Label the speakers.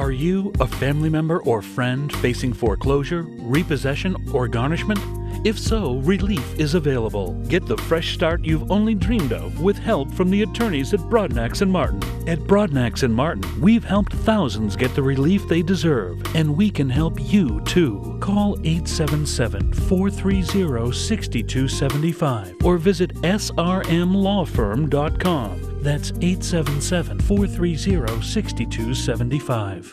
Speaker 1: Are you, a family member, or friend facing foreclosure, repossession, or garnishment? If so, relief is available. Get the fresh start you've only dreamed of with help from the attorneys at Broadnax and Martin. At Broadnax and Martin, we've helped thousands get the relief they deserve, and we can help you too. Call 877-430-6275 or visit srmlawfirm.com. That's 877 430 6275.